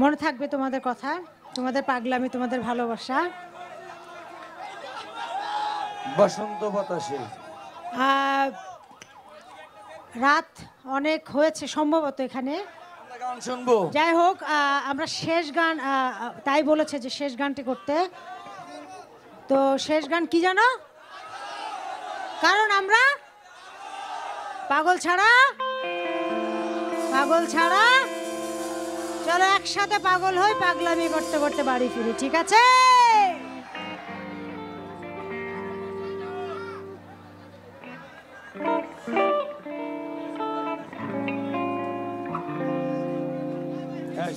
মনে থাকবে তোমাদের কথা তোমাদের পাগলামি তোমাদের ভালোবাসা। বসন্ত বাতাসে রাত অনেক হয়েছে সম্ভবত এখানে। শুনব। যাই হোক আমরা শেষ গান তাই বলেছে যে শেষ গানটি করতে। তো শেষ গান কি জানো? কারণ আমরা পাগল ছাড়া পাগল ছাড়া? চলো একসাথে পাগল হই পাগলামি করতে করতে বাড়ি ফিরি ঠিক আছে? হ্যাঁ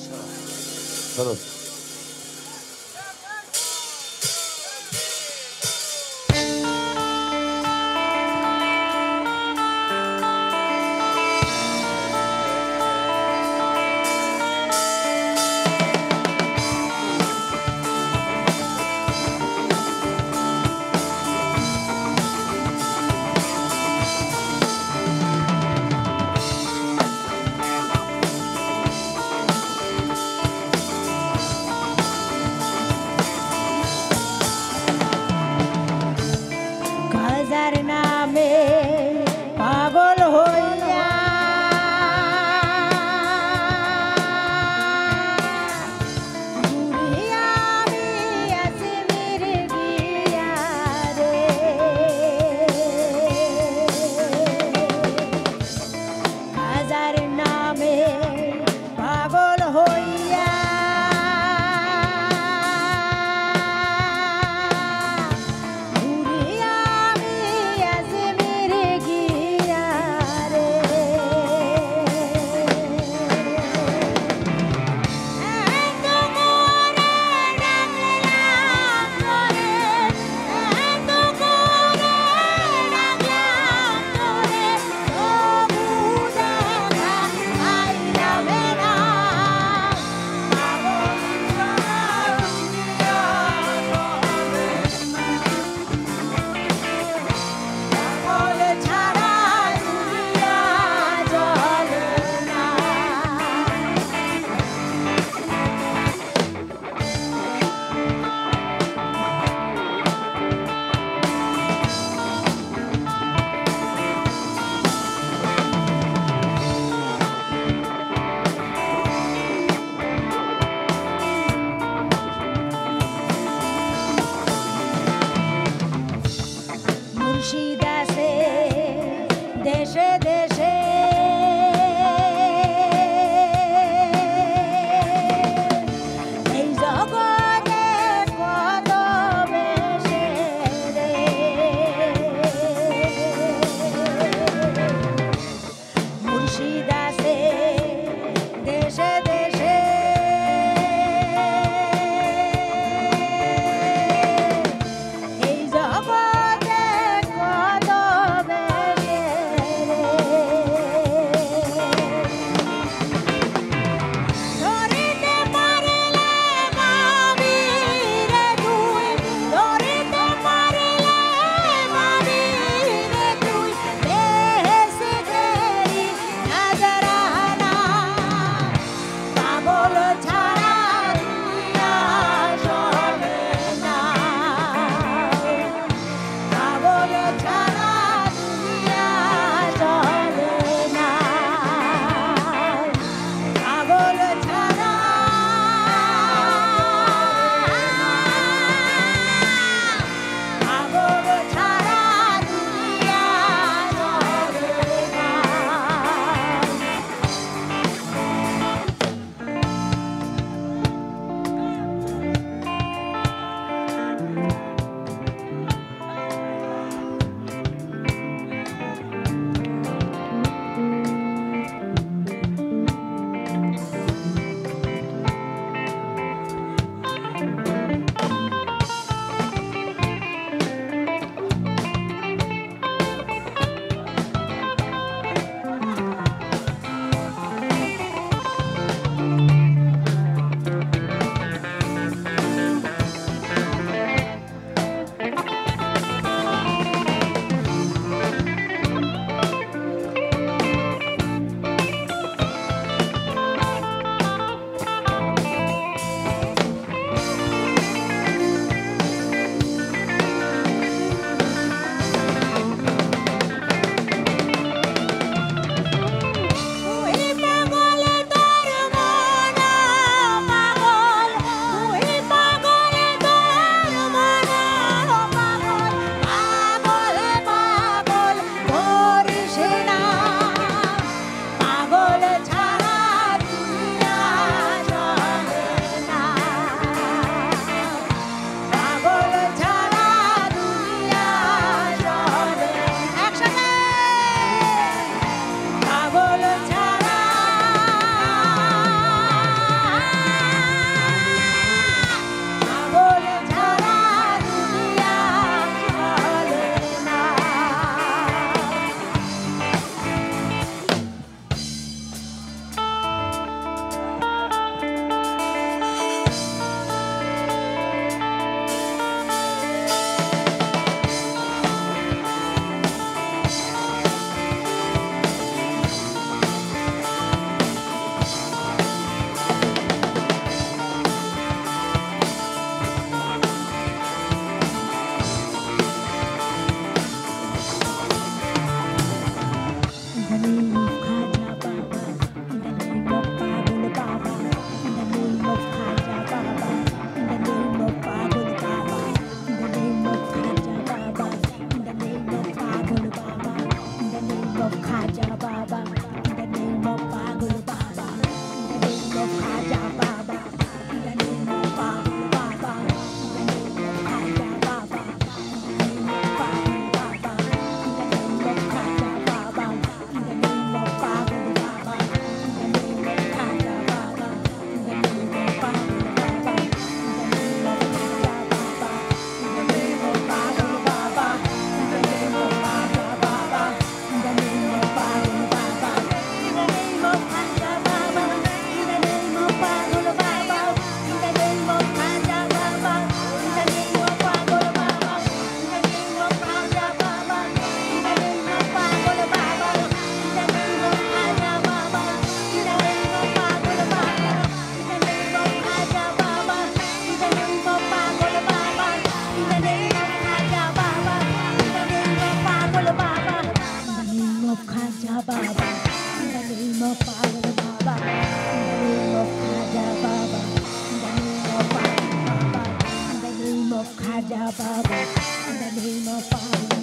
Raja Baba, in the name of Allah.